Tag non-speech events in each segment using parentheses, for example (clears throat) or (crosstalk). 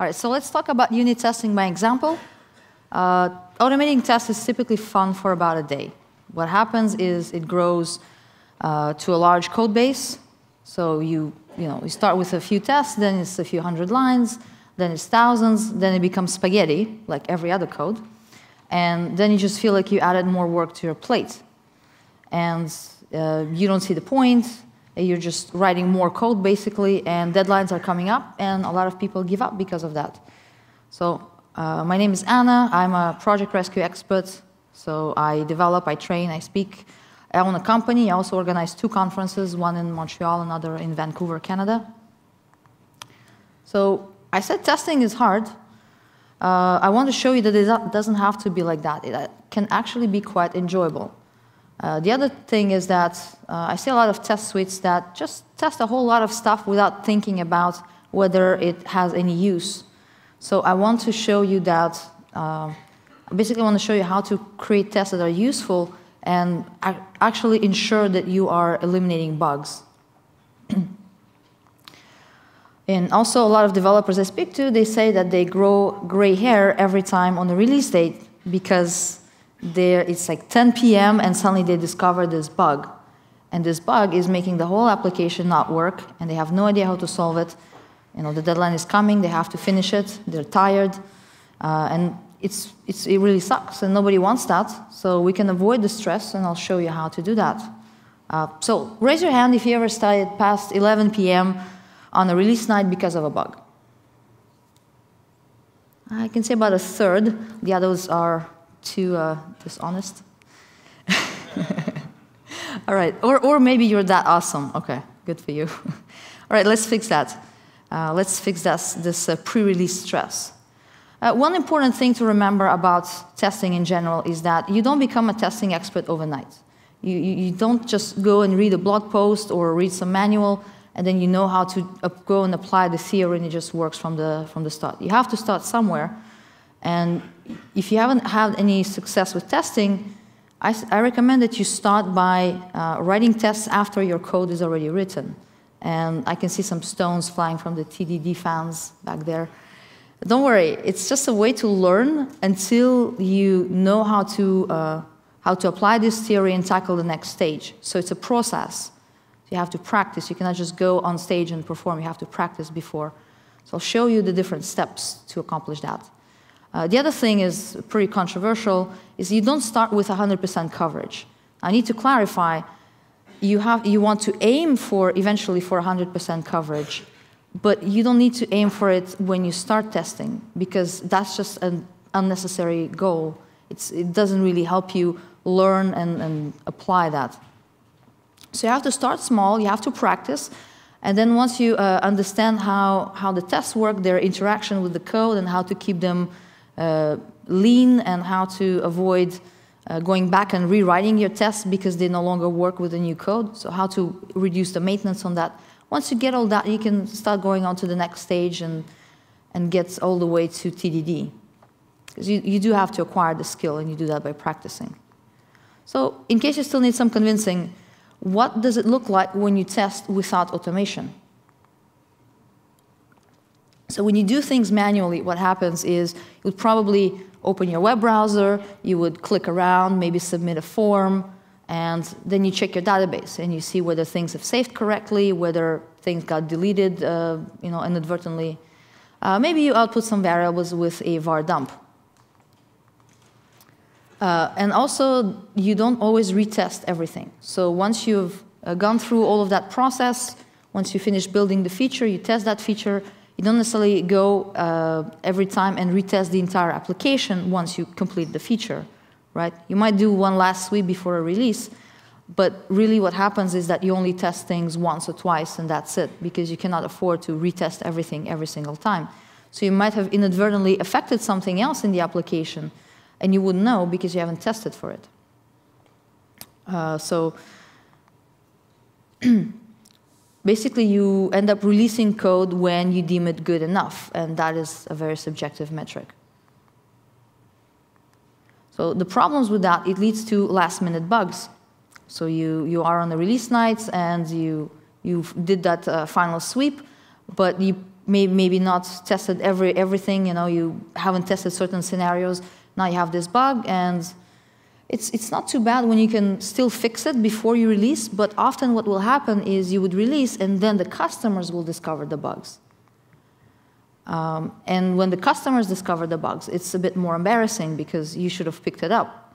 All right, so let's talk about unit testing by example. Uh, automating tests is typically fun for about a day. What happens is it grows uh, to a large code base. So you, you, know, you start with a few tests, then it's a few hundred lines, then it's thousands, then it becomes spaghetti, like every other code. And then you just feel like you added more work to your plate. And uh, you don't see the point, you're just writing more code basically, and deadlines are coming up, and a lot of people give up because of that. So uh, my name is Anna. I'm a project rescue expert. So I develop, I train, I speak. I own a company. I also organize two conferences, one in Montreal, another in Vancouver, Canada. So I said testing is hard. Uh, I want to show you that it doesn't have to be like that. It can actually be quite enjoyable. Uh, the other thing is that uh, I see a lot of test suites that just test a whole lot of stuff without thinking about whether it has any use. So I want to show you that, uh, basically I want to show you how to create tests that are useful and actually ensure that you are eliminating bugs. (clears throat) and also a lot of developers I speak to, they say that they grow gray hair every time on the release date because there it's like 10 p.m. and suddenly they discover this bug. And this bug is making the whole application not work, and they have no idea how to solve it. You know, the deadline is coming, they have to finish it, they're tired, uh, and it's, it's, it really sucks, and nobody wants that. So we can avoid the stress, and I'll show you how to do that. Uh, so raise your hand if you ever started past 11 p.m. on a release night because of a bug. I can say about a third. The others are too uh, dishonest. (laughs) All right, or, or maybe you're that awesome. Okay, good for you. (laughs) All right, let's fix that. Uh, let's fix this, this uh, pre-release stress. Uh, one important thing to remember about testing in general is that you don't become a testing expert overnight. You, you, you don't just go and read a blog post or read some manual and then you know how to go and apply the theory and it just works from the, from the start. You have to start somewhere and if you haven't had any success with testing, I, I recommend that you start by uh, writing tests after your code is already written. And I can see some stones flying from the TDD fans back there. Don't worry, it's just a way to learn until you know how to, uh, how to apply this theory and tackle the next stage. So it's a process. You have to practice. You cannot just go on stage and perform. You have to practice before. So I'll show you the different steps to accomplish that. Uh, the other thing is pretty controversial, is you don't start with 100% coverage. I need to clarify, you, have, you want to aim for eventually for 100% coverage, but you don't need to aim for it when you start testing, because that's just an unnecessary goal. It's, it doesn't really help you learn and, and apply that. So you have to start small, you have to practice, and then once you uh, understand how, how the tests work, their interaction with the code, and how to keep them lean and how to avoid uh, going back and rewriting your tests because they no longer work with the new code. So how to reduce the maintenance on that. Once you get all that, you can start going on to the next stage and, and get all the way to TDD. Because you, you do have to acquire the skill, and you do that by practicing. So in case you still need some convincing, what does it look like when you test without automation? So when you do things manually, what happens is you would probably open your web browser, you would click around, maybe submit a form, and then you check your database and you see whether things have saved correctly, whether things got deleted uh, you know, inadvertently. Uh, maybe you output some variables with a var dump. Uh, and also, you don't always retest everything. So once you've uh, gone through all of that process, once you finish building the feature, you test that feature, you don't necessarily go uh, every time and retest the entire application once you complete the feature, right? You might do one last sweep before a release, but really what happens is that you only test things once or twice and that's it, because you cannot afford to retest everything every single time. So you might have inadvertently affected something else in the application, and you wouldn't know because you haven't tested for it. Uh, so (clears throat) basically you end up releasing code when you deem it good enough, and that is a very subjective metric. So the problems with that, it leads to last-minute bugs. So you, you are on the release nights and you, you did that uh, final sweep, but you may, maybe not tested every, everything, you know, you haven't tested certain scenarios, now you have this bug, and it's, it's not too bad when you can still fix it before you release, but often what will happen is you would release and then the customers will discover the bugs. Um, and when the customers discover the bugs, it's a bit more embarrassing because you should have picked it up.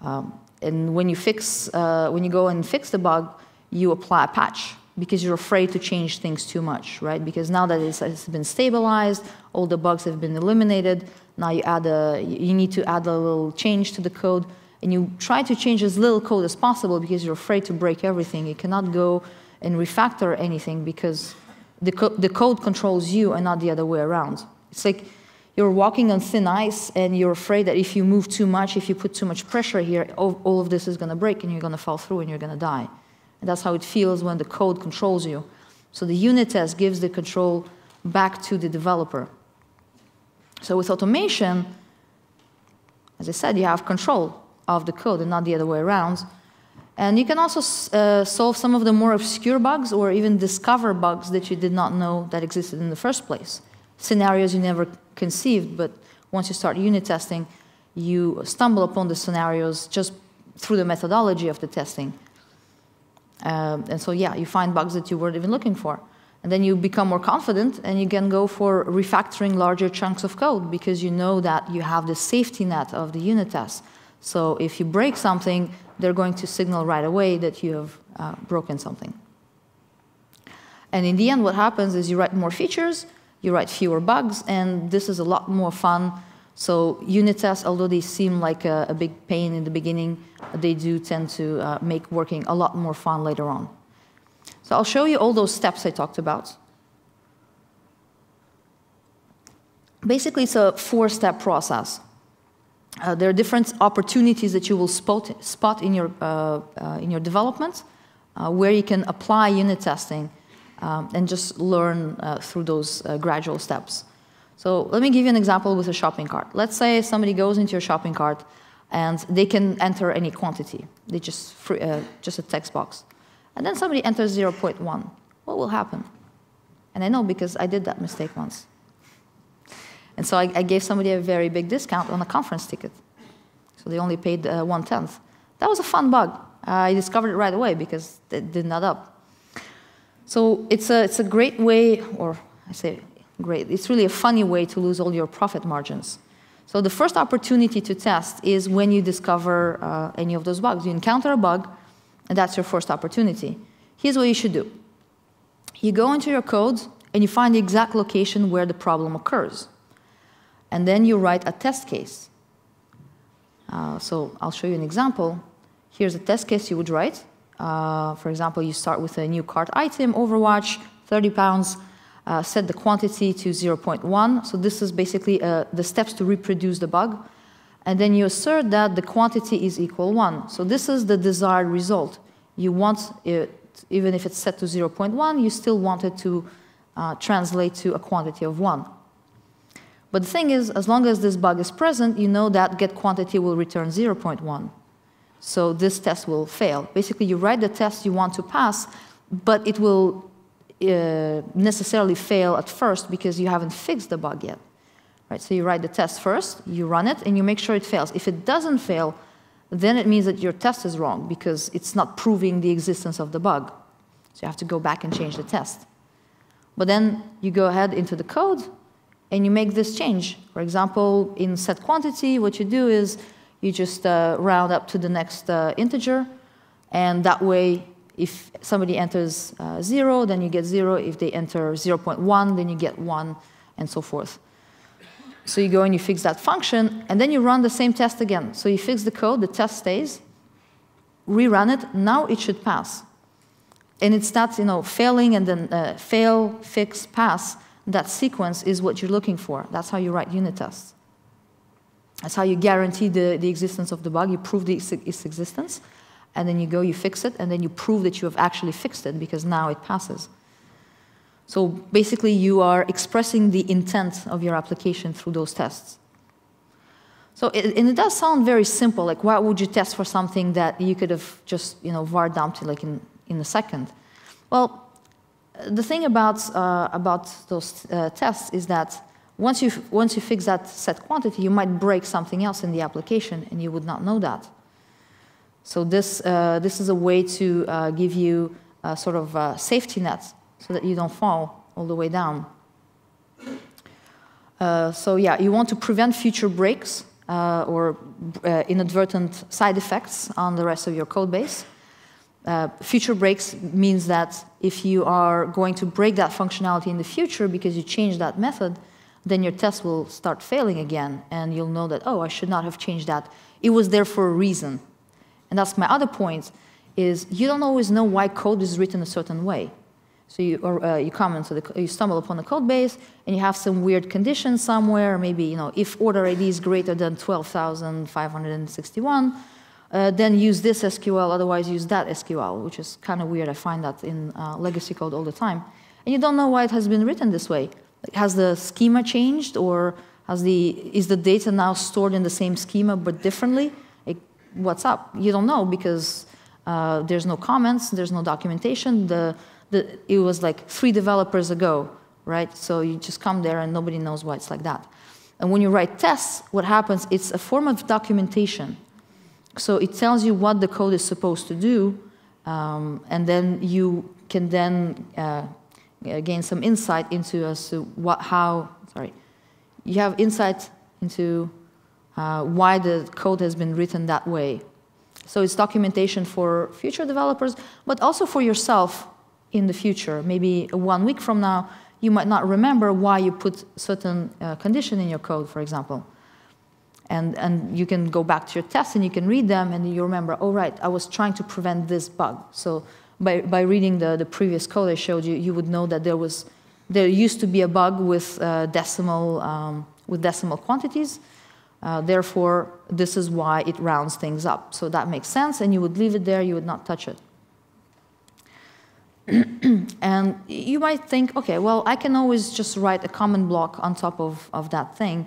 Um, and when you fix, uh, when you go and fix the bug, you apply a patch because you're afraid to change things too much, right? Because now that it's been stabilized, all the bugs have been eliminated. Now you add a, you need to add a little change to the code, and you try to change as little code as possible because you're afraid to break everything. You cannot go and refactor anything because the, co the code controls you and not the other way around. It's like you're walking on thin ice and you're afraid that if you move too much, if you put too much pressure here, all, all of this is going to break and you're going to fall through and you're going to die. And that's how it feels when the code controls you. So the unit test gives the control back to the developer. So with automation, as I said, you have control of the code and not the other way around. And you can also uh, solve some of the more obscure bugs or even discover bugs that you did not know that existed in the first place. Scenarios you never conceived, but once you start unit testing, you stumble upon the scenarios just through the methodology of the testing. Um, and so, yeah, you find bugs that you weren't even looking for. And then you become more confident and you can go for refactoring larger chunks of code because you know that you have the safety net of the unit test. So if you break something, they're going to signal right away that you have uh, broken something. And in the end, what happens is you write more features, you write fewer bugs, and this is a lot more fun so unit tests, although they seem like a, a big pain in the beginning, they do tend to uh, make working a lot more fun later on. So I'll show you all those steps I talked about. Basically, it's a four-step process. Uh, there are different opportunities that you will spot, spot in, your, uh, uh, in your development uh, where you can apply unit testing um, and just learn uh, through those uh, gradual steps. So let me give you an example with a shopping cart. Let's say somebody goes into your shopping cart and they can enter any quantity. They just, free, just a text box. And then somebody enters 0.1. What will happen? And I know because I did that mistake once. And so I, I gave somebody a very big discount on a conference ticket. So they only paid uh, one-tenth. That was a fun bug. I discovered it right away because it didn't add up. So it's a, it's a great way, or I say great. It's really a funny way to lose all your profit margins. So the first opportunity to test is when you discover uh, any of those bugs. You encounter a bug, and that's your first opportunity. Here's what you should do. You go into your code, and you find the exact location where the problem occurs. And then you write a test case. Uh, so I'll show you an example. Here's a test case you would write. Uh, for example, you start with a new cart item, Overwatch, 30 pounds uh, set the quantity to 0.1. So this is basically uh, the steps to reproduce the bug. And then you assert that the quantity is equal 1. So this is the desired result. You want it, even if it's set to 0.1, you still want it to uh, translate to a quantity of 1. But the thing is, as long as this bug is present, you know that get quantity will return 0.1. So this test will fail. Basically, you write the test you want to pass, but it will uh, necessarily fail at first because you haven't fixed the bug yet. Right? So you write the test first, you run it, and you make sure it fails. If it doesn't fail, then it means that your test is wrong because it's not proving the existence of the bug. So you have to go back and change the test. But then you go ahead into the code and you make this change. For example, in set quantity, what you do is you just uh, round up to the next uh, integer, and that way if somebody enters uh, 0, then you get 0. If they enter 0.1, then you get 1, and so forth. So you go and you fix that function, and then you run the same test again. So you fix the code, the test stays, rerun it, now it should pass. And it's that, you know, failing and then uh, fail, fix, pass, that sequence is what you're looking for. That's how you write unit tests. That's how you guarantee the, the existence of the bug, you prove the, its existence and then you go, you fix it, and then you prove that you have actually fixed it because now it passes. So basically, you are expressing the intent of your application through those tests. So, it, and it does sound very simple. Like, why would you test for something that you could have just, you know, var dumped like in, in a second? Well, the thing about, uh, about those uh, tests is that once you, once you fix that set quantity, you might break something else in the application and you would not know that. So this, uh, this is a way to uh, give you sort of a safety net so that you don't fall all the way down. Uh, so yeah, you want to prevent future breaks uh, or uh, inadvertent side effects on the rest of your code base. Uh, future breaks means that if you are going to break that functionality in the future because you change that method, then your test will start failing again, and you'll know that, oh, I should not have changed that. It was there for a reason. And that's my other point, is you don't always know why code is written a certain way. So you, or, uh, you come into the, you stumble upon the code base, and you have some weird condition somewhere, maybe, you know, if order ID is greater than 12,561, uh, then use this SQL, otherwise use that SQL, which is kind of weird. I find that in uh, legacy code all the time. And you don't know why it has been written this way. Has the schema changed, or has the, is the data now stored in the same schema but differently? What's up? You don't know because uh, there's no comments, there's no documentation. The, the, it was like three developers ago, right? So you just come there and nobody knows why it's like that. And when you write tests, what happens, it's a form of documentation. So it tells you what the code is supposed to do, um, and then you can then uh, gain some insight into as to what, how, sorry, you have insight into uh, why the code has been written that way. So it's documentation for future developers, but also for yourself in the future. Maybe one week from now, you might not remember why you put certain uh, condition in your code, for example. And, and you can go back to your tests and you can read them and you remember, oh, right, I was trying to prevent this bug. So by, by reading the, the previous code I showed you, you would know that there, was, there used to be a bug with, uh, decimal, um, with decimal quantities. Uh, therefore, this is why it rounds things up. So that makes sense, and you would leave it there, you would not touch it. (clears throat) and you might think, okay, well, I can always just write a comment block on top of, of that thing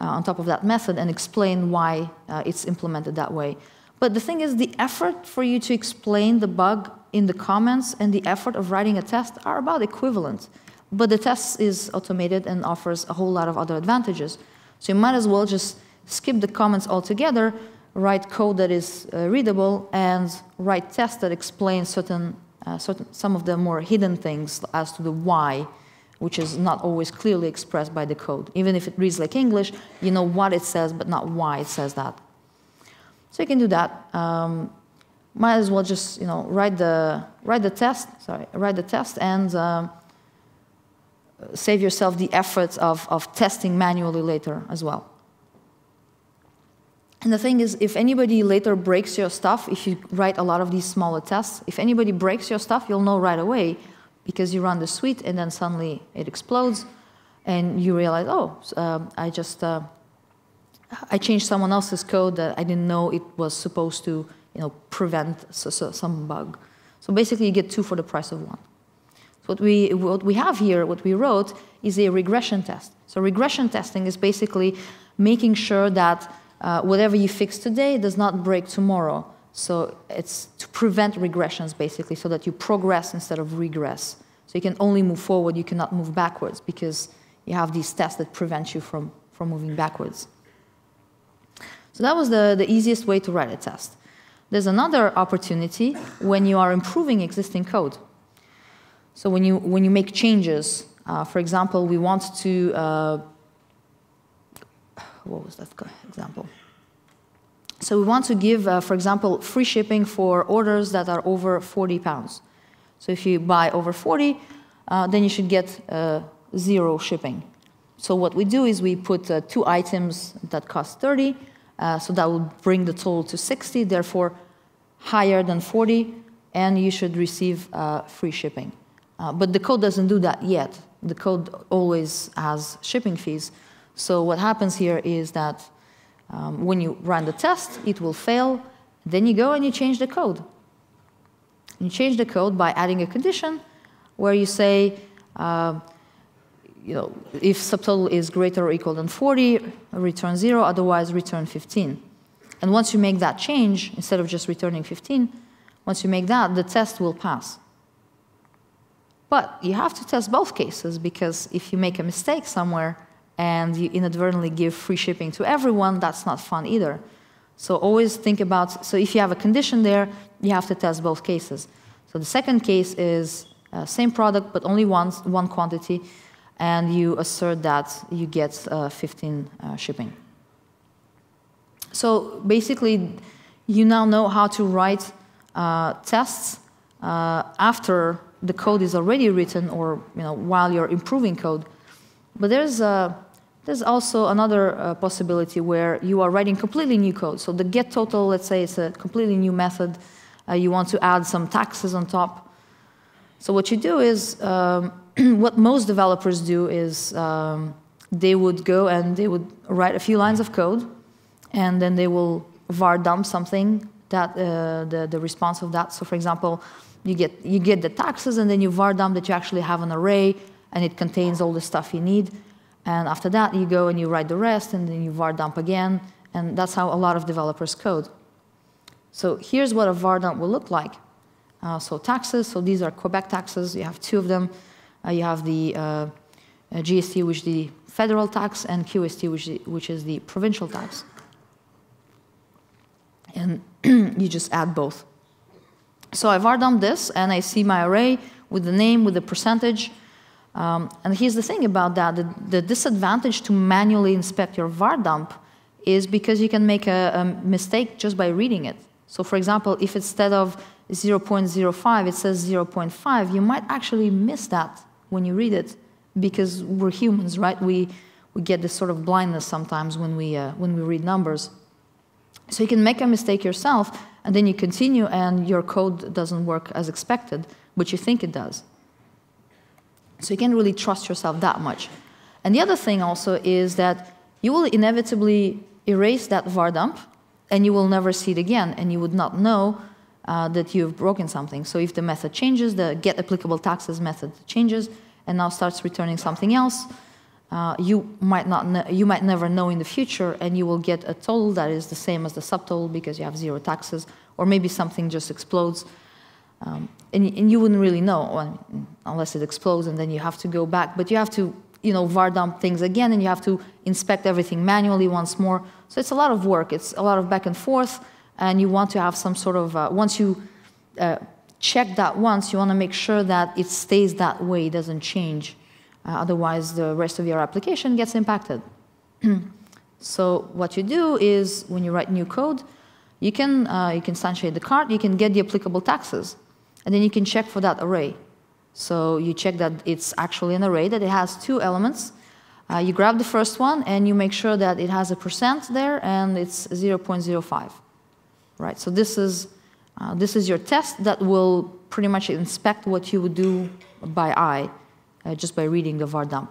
uh, on top of that method and explain why uh, it's implemented that way. But the thing is, the effort for you to explain the bug in the comments and the effort of writing a test are about equivalent. But the test is automated and offers a whole lot of other advantages. So you might as well just skip the comments altogether, write code that is uh, readable, and write tests that explain certain, certain, some of the more hidden things as to the why which is not always clearly expressed by the code. Even if it reads like English, you know what it says, but not why it says that. So you can do that. Um, might as well just you know write the write the test. Sorry, write the test and um, save yourself the efforts of, of testing manually later as well. And the thing is, if anybody later breaks your stuff, if you write a lot of these smaller tests, if anybody breaks your stuff, you'll know right away because you run the suite and then suddenly it explodes and you realize, oh, uh, I just uh, I changed someone else's code that I didn't know it was supposed to you know prevent so, so some bug. So basically, you get two for the price of one. So what we what we have here, what we wrote, is a regression test. So regression testing is basically making sure that uh, whatever you fix today does not break tomorrow. So it's to prevent regressions, basically, so that you progress instead of regress. So you can only move forward, you cannot move backwards, because you have these tests that prevent you from, from moving backwards. So that was the, the easiest way to write a test. There's another opportunity when you are improving existing code. So when you, when you make changes, uh, for example, we want to, uh, what was that example? So we want to give, uh, for example, free shipping for orders that are over 40 pounds. So if you buy over 40, uh, then you should get uh, zero shipping. So what we do is we put uh, two items that cost 30, uh, so that will bring the total to 60, therefore higher than 40, and you should receive uh, free shipping. but the code doesn't do that yet. The code always has shipping fees. So what happens here is that um, when you run the test, it will fail. Then you go and you change the code. You change the code by adding a condition where you say, uh, you know, if subtotal is greater or equal than 40, return 0, otherwise return 15. And once you make that change, instead of just returning 15, once you make that, the test will pass. But you have to test both cases because if you make a mistake somewhere and you inadvertently give free shipping to everyone, that's not fun either. So always think about, so if you have a condition there, you have to test both cases. So the second case is uh, same product, but only once, one quantity, and you assert that you get uh, 15 uh, shipping. So basically, you now know how to write uh, tests uh, after the code is already written or you know, while you're improving code. But there's, uh, there's also another uh, possibility where you are writing completely new code. So the get total, let's say it's a completely new method. Uh, you want to add some taxes on top. So what you do is, um, (clears throat) what most developers do is um, they would go and they would write a few lines of code, and then they will var dump something that uh, the, the response of that. So for example, you get, you get the taxes and then you var dump that you actually have an array and it contains all the stuff you need. And after that, you go and you write the rest and then you var dump again. And that's how a lot of developers code. So here's what a var dump will look like. Uh, so taxes, so these are Quebec taxes. You have two of them. Uh, you have the uh, uh GST, which is the federal tax, and QST, which, which is the provincial tax. And (clears throat) you just add both. So I've var dump this, and I see my array with the name, with the percentage. Um, and here's the thing about that. The, the, disadvantage to manually inspect your var dump is because you can make a, a mistake just by reading it. So for example, if instead of 0.05, it says 0.5, you might actually miss that when you read it because we're humans, right? We, we get this sort of blindness sometimes when we, uh, when we read numbers. So you can make a mistake yourself, and then you continue and your code doesn't work as expected, but you think it does. So you can't really trust yourself that much. And the other thing also is that you will inevitably erase that var dump and you will never see it again and you would not know uh, that you've broken something. So if the method changes, the get applicable taxes method changes and now starts returning something else, uh, you might not you might never know in the future, and you will get a total that is the same as the subtotal because you have zero taxes, or maybe something just explodes, um, and, and, you wouldn't really know unless it explodes, and then you have to go back. But you have to you know var dump things again, and you have to inspect everything manually once more. So it's a lot of work. It's a lot of back and forth, and you want to have some sort of uh, once you uh, check that once, you want to make sure that it stays that way, it doesn't change. Uh, otherwise, the rest of your application gets impacted. (clears throat) so what you do is when you write new code, you can, uh, you can instantiate the cart, you can get the applicable taxes, and then you can check for that array. So you check that it's actually an array, that it has two elements. Uh, you grab the first one, and you make sure that it has a percent there, and it's 0.05. Right, so this is, uh, this is your test that will pretty much inspect what you would do by eye uh, just by reading the var dump.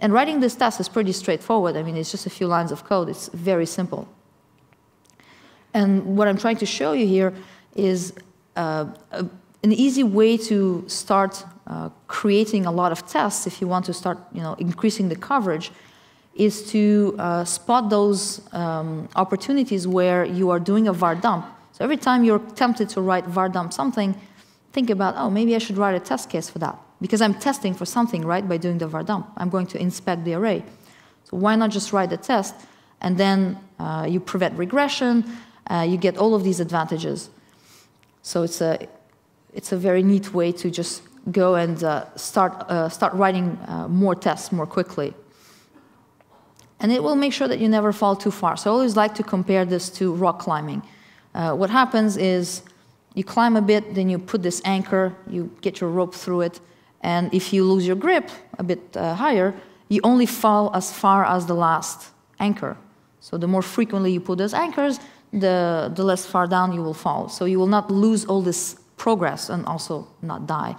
And writing this test is pretty straightforward. I mean, it's just a few lines of code. It's very simple. And what I'm trying to show you here is uh, a, an easy way to start uh, creating a lot of tests if you want to start you know, increasing the coverage is to uh, spot those um, opportunities where you are doing a var dump. So every time you're tempted to write var dump something, think about, oh, maybe I should write a test case for that because I'm testing for something, right, by doing the var dump. I'm going to inspect the array. So why not just write the test, and then uh, you prevent regression, uh, you get all of these advantages. So it's a, it's a very neat way to just go and uh, start, uh, start writing uh, more tests more quickly. And it will make sure that you never fall too far. So I always like to compare this to rock climbing. Uh, what happens is you climb a bit, then you put this anchor, you get your rope through it, and if you lose your grip a bit uh, higher, you only fall as far as the last anchor. So the more frequently you put those anchors, the, the less far down you will fall. So you will not lose all this progress and also not die.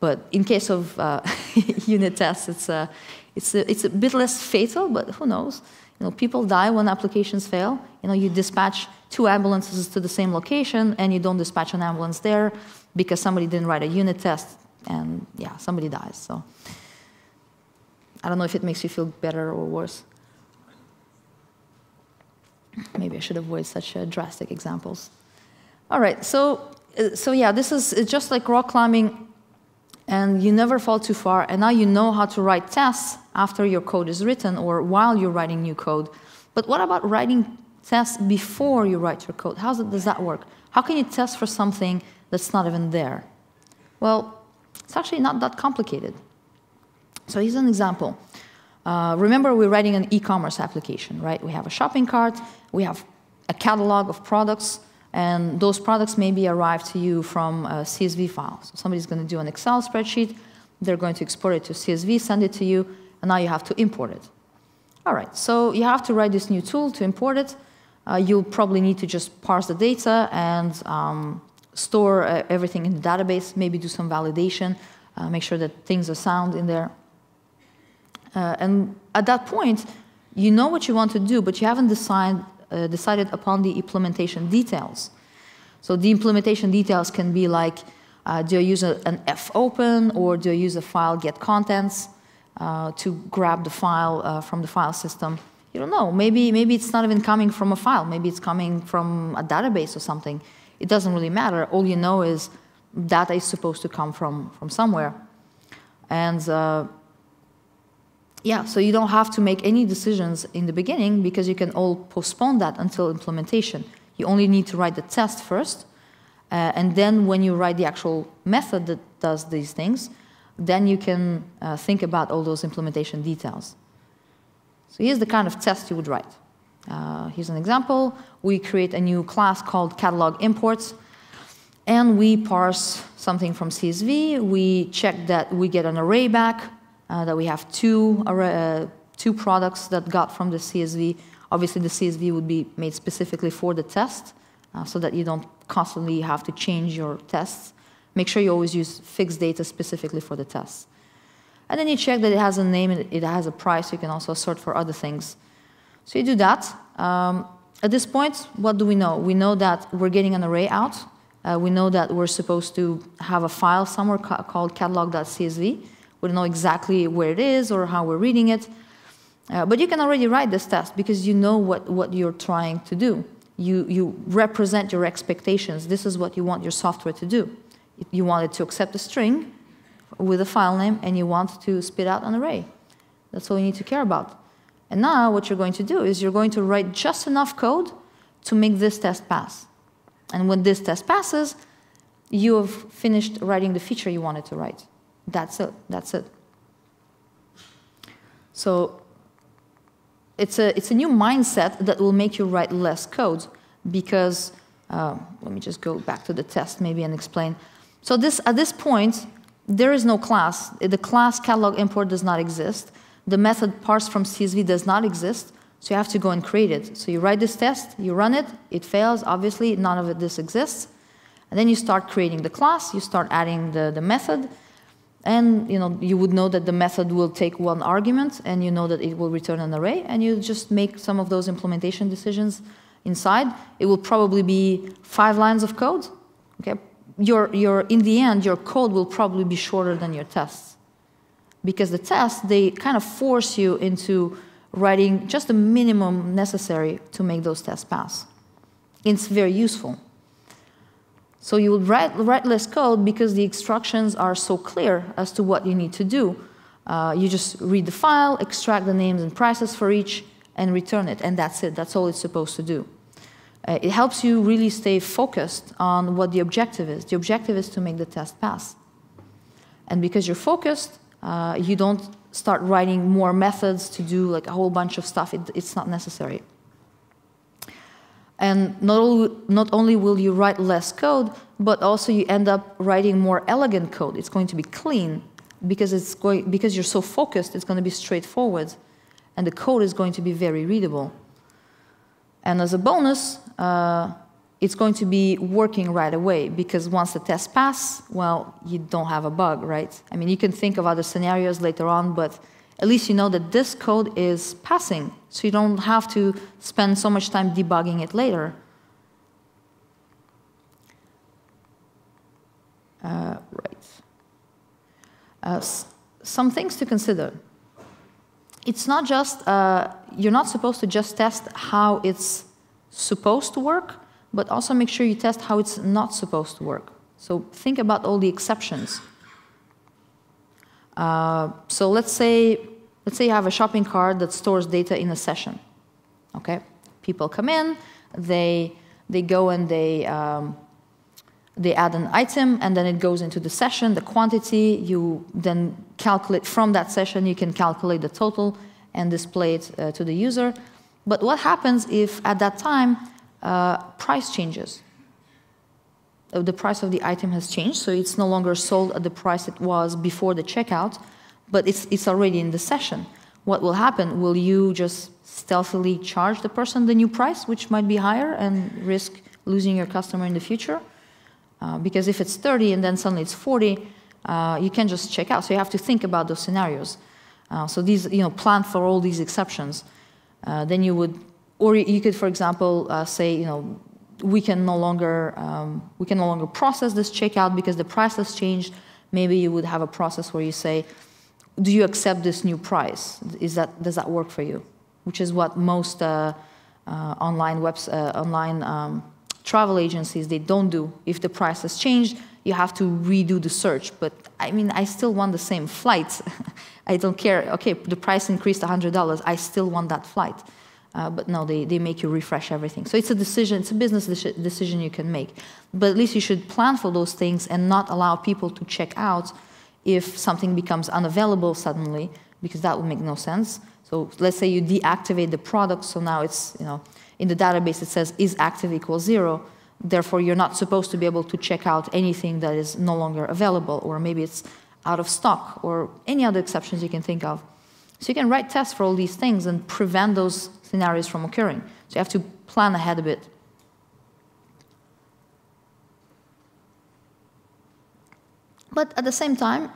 But in case of uh, (laughs) unit tests, it's a, it's, a, it's a bit less fatal, but who knows? You know, people die when applications fail. You know, you dispatch two ambulances to the same location and you don't dispatch an ambulance there because somebody didn't write a unit test and yeah, somebody dies. So I don't know if it makes you feel better or worse. Maybe I should avoid such uh, drastic examples. All right, so uh, so yeah, this is just like rock climbing. and you never fall too far, and now you know how to write tests after your code is written or while you're writing new code. But what about writing tests before you write your code? How does that work? How can you test for something that's not even there? Well, it's actually not that complicated. So here's an example. Uh, remember, we're writing an e-commerce application, right? We have a shopping cart, we have a catalog of products, and those products maybe arrive to you from a CSV file. So somebody's going to do an Excel spreadsheet, they're going to export it to CSV, send it to you, and now you have to import it. All right, so you have to write this new tool to import it. Uh, you'll probably need to just parse the data and um, store uh, everything in the database, maybe do some validation, uh, make sure that things are sound in there. Uh, and at that point, you know what you want to do, but you haven't decide, uh, decided upon the implementation details. So the implementation details can be like, uh, do I use a, an fopen or do I use a file get contents uh, to grab the file uh, from the file system? You don't know. Maybe, maybe it's not even coming from a file. Maybe it's coming from a database or something. It doesn't really matter. All you know is data is supposed to come from, from somewhere. And uh, yeah, so you don't have to make any decisions in the beginning because you can all postpone that until implementation. You only need to write the test first, uh, and then when you write the actual method that does these things, then you can uh, think about all those implementation details. So here's the kind of test you would write. Uh, here's an example. We create a new class called catalog imports, and we parse something from CSV. We check that we get an array back that we have two, uh, two products that got from the CSV. Obviously, the CSV would be made specifically for the test uh, so that you don't constantly have to change your tests. Make sure you always use fixed data specifically for the tests. And then you check that it has a name and it has a price. You can also assert for other things. So you do that. Um, at this point, what do we know? We know that we're getting an array out. Uh, we know that we're supposed to have a file somewhere ca called catalog.csv. We don't know exactly where it is or how we're reading it. Uh, but you can already write this test because you know what, what you're trying to do. You, you represent your expectations. This is what you want your software to do. You want it to accept a string with a file name and you want to spit out an array. That's all you need to care about. And now what you're going to do is you're going to write just enough code to make this test pass. And when this test passes, you have finished writing the feature you wanted to write. That's it. That's it. So it's a, it's a new mindset that will make you write less code because, uh, let me just go back to the test maybe and explain. So this, at this point, there is no class. The class catalog import does not exist. The method parse from CSV does not exist, so you have to go and create it. So you write this test, you run it, it fails, obviously none of it, this exists. And then you start creating the class, you start adding the, the method, and you know you would know that the method will take one argument, and you know that it will return an array, and you just make some of those implementation decisions inside. It will probably be five lines of code. Okay, your your in the end your code will probably be shorter than your tests, because the tests they kind of force you into writing just the minimum necessary to make those tests pass. It's very useful. So you would write, write less code because the instructions are so clear as to what you need to do. Uh, you just read the file, extract the names and prices for each, and return it, and that's it. That's all it's supposed to do. Uh, it helps you really stay focused on what the objective is. The objective is to make the test pass. And because you're focused, uh, you don't start writing more methods to do like a whole bunch of stuff. It, it's not necessary. And not, not only will you write less code, but also you end up writing more elegant code. It's going to be clean because, it's going, because you're so focused, it's going to be straightforward. And the code is going to be very readable. And as a bonus, uh, it's going to be working right away because once the test pass, well, you don't have a bug, right? I mean, you can think of other scenarios later on, but at least you know that this code is passing, so you don't have to spend so much time debugging it later. Uh, right. Uh, some things to consider. It's not just, uh, you're not supposed to just test how it's supposed to work, but also make sure you test how it's not supposed to work. So think about all the exceptions. Uh, so let's say, let's say you have a shopping cart that stores data in a session. Okay, people come in, they they go and they um, they add an item, and then it goes into the session, the quantity. You then calculate from that session. You can calculate the total and display it uh, to the user. But what happens if at that time uh, price changes? The price of the item has changed, so it's no longer sold at the price it was before the checkout, but it's, it's already in the session. What will happen? Will you just stealthily charge the person the new price, which might be higher, and risk losing your customer in the future? Uh, because if it's 30 and then suddenly it's 40, uh, you can just check out. So you have to think about those scenarios. Uh, so these, you know, plan for all these exceptions. Uh, then you would, or you could, for example, uh, say, you know, we can no longer um, we can no longer process this checkout because the price has changed. Maybe you would have a process where you say, "Do you accept this new price? Is that does that work for you?" Which is what most uh, uh, online webs uh, online um, travel agencies they don't do. If the price has changed, you have to redo the search. But I mean, I still want the same flight. (laughs) I don't care. Okay, the price increased $100. I still want that flight. Uh, but no, they, they make you refresh everything. So it's a decision, it's a business decision you can make. But at least you should plan for those things and not allow people to check out if something becomes unavailable suddenly, because that would make no sense. So let's say you deactivate the product, so now it's, you know, in the database it says is active equals zero. Therefore, you're not supposed to be able to check out anything that is no longer available, or maybe it's out of stock, or any other exceptions you can think of. So you can write tests for all these things and prevent those scenarios from occurring. So you have to plan ahead a bit. But at the same time,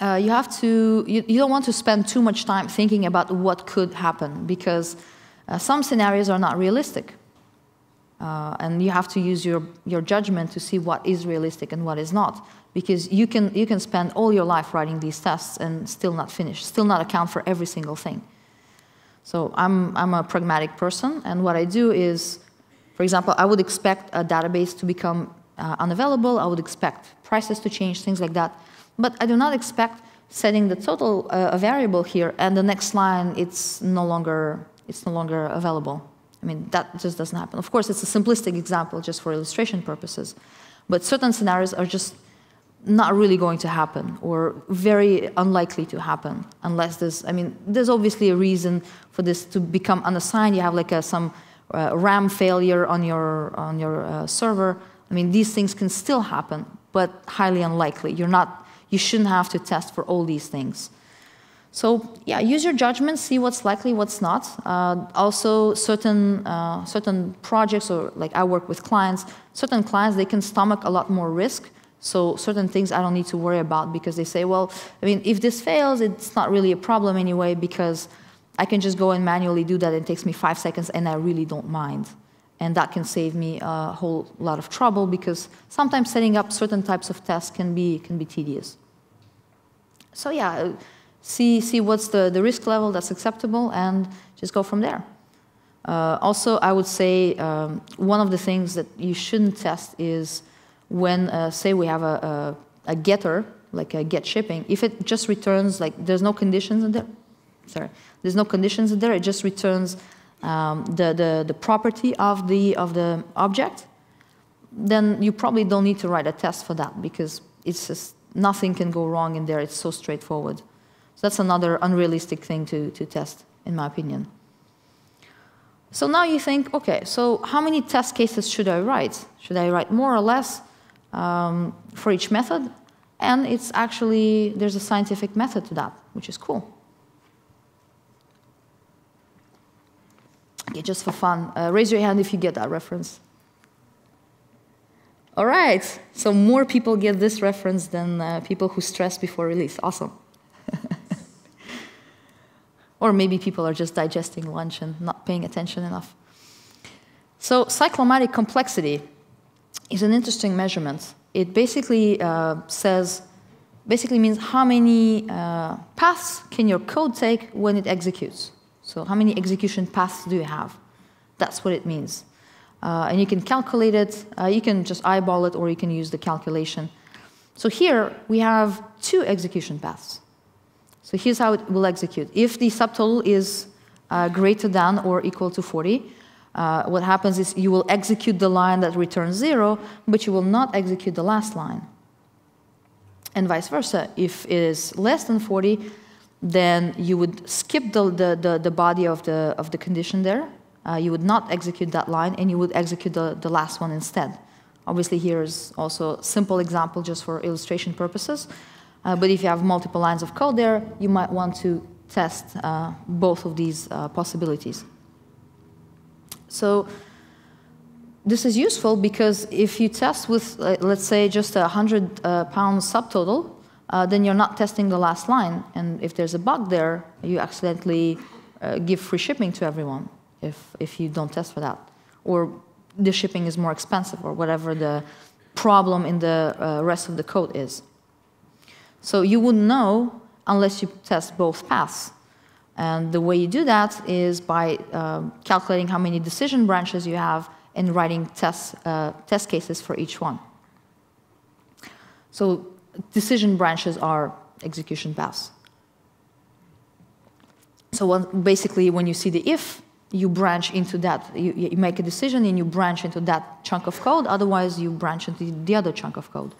uh, you have to, you, you, don't want to spend too much time thinking about what could happen because uh, some scenarios are not realistic. Uh, and you have to use your, your judgment to see what is realistic and what is not. Because you can, you can spend all your life writing these tests and still not finish, still not account for every single thing. So I'm, I'm a pragmatic person, and what I do is, for example, I would expect a database to become uh, unavailable, I would expect prices to change, things like that. But I do not expect setting the total uh, a variable here, and the next line, it's no longer, it's no longer available. I mean, that just doesn't happen. Of course, it's a simplistic example just for illustration purposes, but certain scenarios are just not really going to happen or very unlikely to happen unless there's, I mean, there's obviously a reason for this to become unassigned. You have like a, some uh, RAM failure on your, on your uh, server. I mean, these things can still happen, but highly unlikely. You're not, you shouldn't have to test for all these things. So yeah, use your judgment, see what's likely, what's not. Uh, also, certain uh, certain projects, or like I work with clients, certain clients they can stomach a lot more risk so certain things I don't need to worry about because they say, well, I mean, if this fails, it's not really a problem anyway because I can just go and manually do that. It takes me five seconds and I really don't mind. And that can save me a whole lot of trouble because sometimes setting up certain types of tests can be, can be tedious. So yeah, see, see what's the, the risk level that's acceptable and just go from there. Uh, also, I would say um, one of the things that you shouldn't test is when, uh, say, we have a, a, a, getter, like a get shipping, if it just returns, like, there's no conditions in there, sorry, there's no conditions in there, it just returns um, the, the, the property of the, of the object, then you probably don't need to write a test for that because it's just, nothing can go wrong in there, it's so straightforward. So that's another unrealistic thing to, to test, in my opinion. So now you think, okay, so how many test cases should I write? Should I write more or less? um, for each method. And it's actually, there's a scientific method to that, which is cool. Okay, just for fun, uh, raise your hand if you get that reference. All right, so more people get this reference than uh, people who stress before release. Awesome. (laughs) or maybe people are just digesting lunch and not paying attention enough. So, cyclomatic complexity is an interesting measurement. It basically uh, says, basically means how many uh, paths can your code take when it executes. So how many execution paths do you have? That's what it means. Uh, and you can calculate it. Uh, you can just eyeball it, or you can use the calculation. So here we have two execution paths. So here's how it will execute. If the subtotal is uh, greater than or equal to 40, uh, what happens is you will execute the line that returns zero, but you will not execute the last line. And vice versa. If it is less than 40, then you would skip the, the, the, the body of the, of the condition there. Uh, you would not execute that line, and you would execute the, the last one instead. Obviously, here is also a simple example just for illustration purposes. Uh, but if you have multiple lines of code there, you might want to test uh, both of these uh, possibilities. So this is useful because if you test with, uh, let's say, just a 100 uh, subtotal, uh, then you're not testing the last line. And if there's a bug there, you accidentally uh, give free shipping to everyone if, if you don't test for that. Or the shipping is more expensive, or whatever the problem in the uh, rest of the code is. So you wouldn't know unless you test both paths. And the way you do that is by uh, calculating how many decision branches you have and writing test, uh, test cases for each one. So decision branches are execution paths. So basically, when you see the if, you branch into that. You, you, make a decision and you branch into that chunk of code. Otherwise, you branch into the other chunk of code.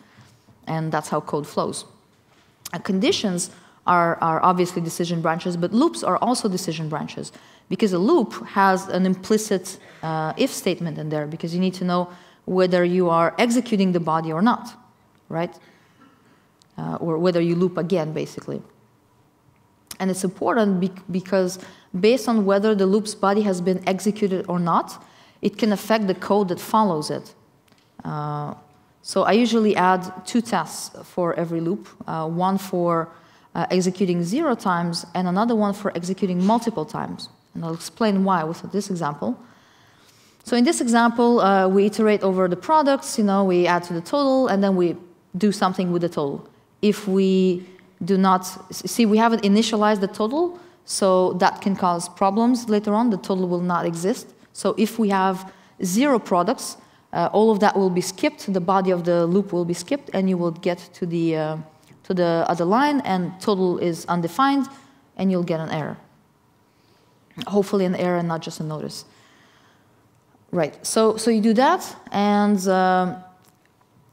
And that's how code flows. And conditions are, are obviously decision branches, but loops are also decision branches because a loop has an implicit uh, if statement in there because you need to know whether you are executing the body or not, right? Uh, or whether you loop again, basically. And it's important be because based on whether the loop's body has been executed or not, it can affect the code that follows it. Uh, so I usually add two tests for every loop, uh, one for uh, executing zero times and another one for executing multiple times. And I'll explain why with this example. So in this example, uh, we iterate over the products, you know, we add to the total, and then we do something with the total. If we do not, see, we haven't initialized the total, so that can cause problems later on. The total will not exist. So if we have zero products, uh, all of that will be skipped, the body of the loop will be skipped, and you will get to the, uh, to the other line, and total is undefined, and you'll get an error. Hopefully an error and not just a notice. Right, so, so you do that, and um,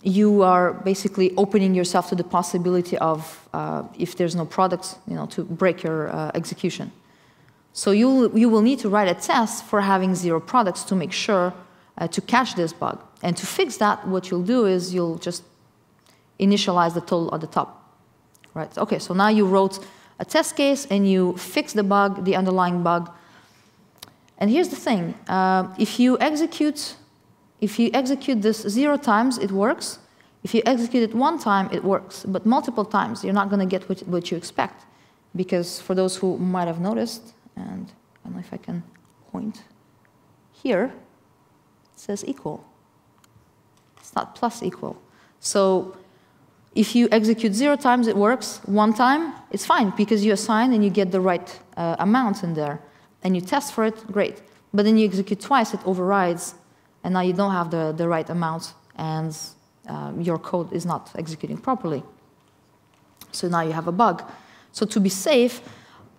you are basically opening yourself to the possibility of, uh, if there's no products, you know, to break your uh, execution. So you, you will need to write a test for having zero products to make sure uh, to catch this bug. And to fix that, what you'll do is you'll just initialize the total at the top. Right, okay, so now you wrote a test case and you fix the bug, the underlying bug. And here's the thing, uh, if you execute if you execute this zero times, it works. If you execute it one time, it works. But multiple times, you're not going to get what, what you expect. Because for those who might have noticed, and I don't know if I can point here, it says equal. It's not plus equal. So if you execute zero times, it works. One time, it's fine because you assign and you get the right uh, amount in there. And you test for it, great. But then you execute twice, it overrides and now you don't have the, the right amount, and um, your code is not executing properly. So now you have a bug. So to be safe,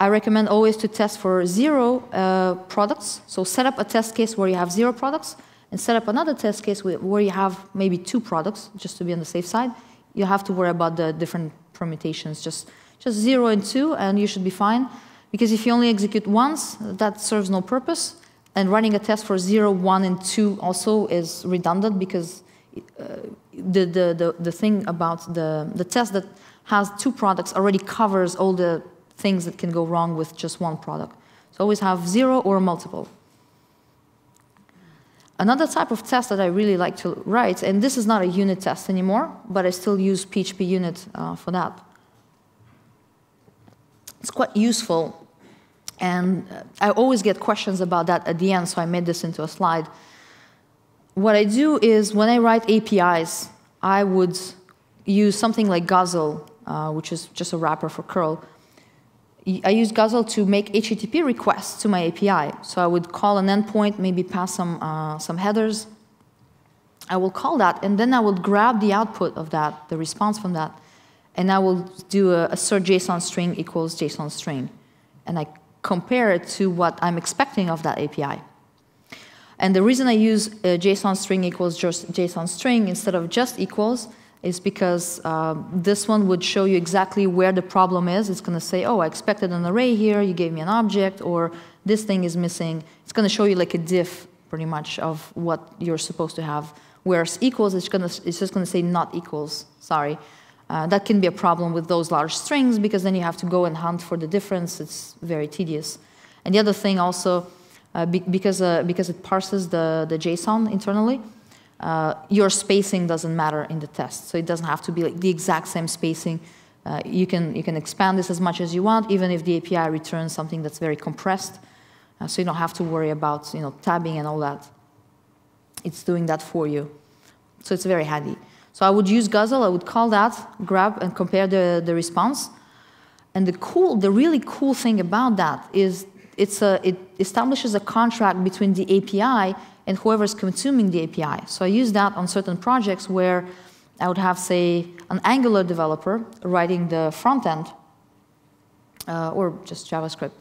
I recommend always to test for zero uh, products. So set up a test case where you have zero products, and set up another test case where you have maybe two products, just to be on the safe side. You have to worry about the different permutations. Just, just zero and two, and you should be fine. Because if you only execute once, that serves no purpose. And running a test for 0, 1, and 2 also is redundant because uh, the, the, the, the thing about the, the test that has two products already covers all the things that can go wrong with just one product. So always have 0 or multiple. Another type of test that I really like to write, and this is not a unit test anymore, but I still use PHPUnit uh, for that. It's quite useful and I always get questions about that at the end, so I made this into a slide. What I do is when I write APIs, I would use something like Guzzle, uh, which is just a wrapper for curl. I use Guzzle to make HTTP requests to my API. So I would call an endpoint, maybe pass some, uh, some headers, I will call that, and then I will grab the output of that, the response from that, and I will do a assert JSON string equals JSON string. And I compare it to what I'm expecting of that API. And the reason I use JSON string equals just JSON string instead of just equals is because um, this one would show you exactly where the problem is. It's going to say, oh, I expected an array here, you gave me an object, or this thing is missing. It's going to show you like a diff, pretty much, of what you're supposed to have. Whereas equals, it's, gonna, it's just going to say not equals, sorry. Uh, that can be a problem with those large strings because then you have to go and hunt for the difference. It's very tedious. And the other thing also, uh, be, because, uh, because it parses the, the JSON internally, uh, your spacing doesn't matter in the test. So it doesn't have to be like the exact same spacing. Uh, you, can, you can expand this as much as you want, even if the API returns something that's very compressed. Uh, so you don't have to worry about you know, tabbing and all that. It's doing that for you. So it's very handy. So I would use Guzzle, I would call that, grab and compare the, the response. And the cool, the really cool thing about that is it's a, it establishes a contract between the API and whoever's consuming the API. So I use that on certain projects where I would have, say, an Angular developer writing the front end, uh, or just JavaScript.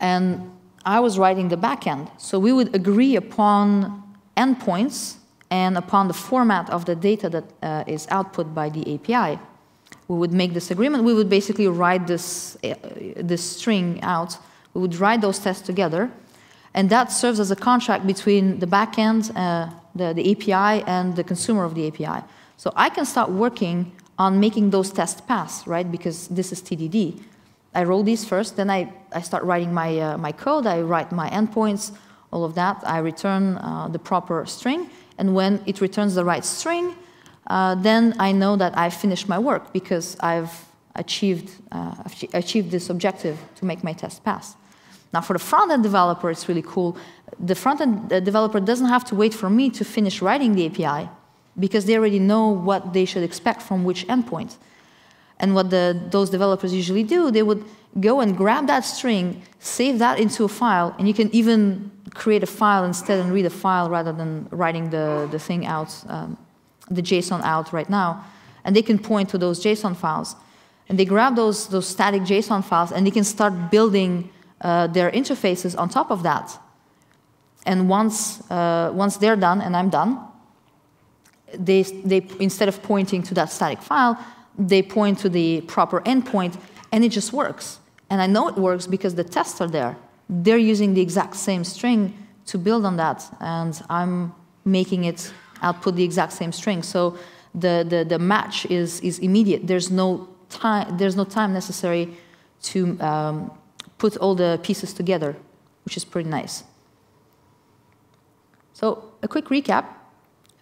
And I was writing the back end. So we would agree upon endpoints and upon the format of the data that uh, is output by the API. We would make this agreement. We would basically write this, uh, this string out. We would write those tests together. And that serves as a contract between the backend, uh, the, the API, and the consumer of the API. So I can start working on making those tests pass, right? Because this is TDD. I roll these first, then I, I start writing my, uh, my code, I write my endpoints, all of that. I return uh, the proper string, and when it returns the right string, uh, then I know that I've finished my work because I've achieved, uh, achieved this objective to make my test pass. Now, for the front-end developer, it's really cool. The front-end uh, developer doesn't have to wait for me to finish writing the API because they already know what they should expect from which endpoint. And what the, those developers usually do, they would go and grab that string, save that into a file, and you can even create a file instead and read a file rather than writing the, the thing out, um, the JSON out right now. And they can point to those JSON files. And they grab those, those static JSON files and they can start building uh, their interfaces on top of that. And once, uh, once they're done and I'm done, they, they, instead of pointing to that static file, they point to the proper endpoint and it just works. And I know it works because the tests are there. They're using the exact same string to build on that, and I'm making it output the exact same string. So the, the, the match is, is immediate. There's no time, there's no time necessary to um, put all the pieces together, which is pretty nice. So a quick recap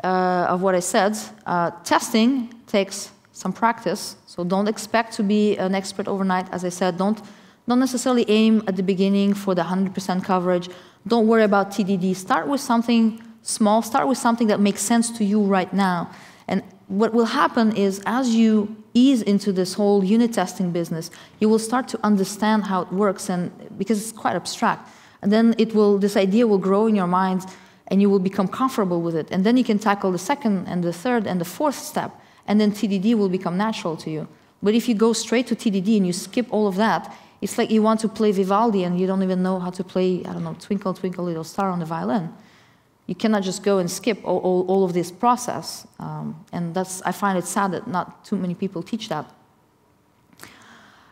uh, of what I said. Uh, testing takes some practice, so don't expect to be an expert overnight. As I said, don't, don't necessarily aim at the beginning for the 100% coverage. Don't worry about TDD. Start with something small. Start with something that makes sense to you right now. And what will happen is as you ease into this whole unit testing business, you will start to understand how it works and because it's quite abstract. And then it will this idea will grow in your mind and you will become comfortable with it. And then you can tackle the second and the third and the fourth step, and then TDD will become natural to you. But if you go straight to TDD and you skip all of that, it's like you want to play Vivaldi and you don't even know how to play, I don't know, Twinkle, Twinkle, Little Star on the violin you cannot just go and skip all, all, all of this process. Um, and that's, I find it sad that not too many people teach that.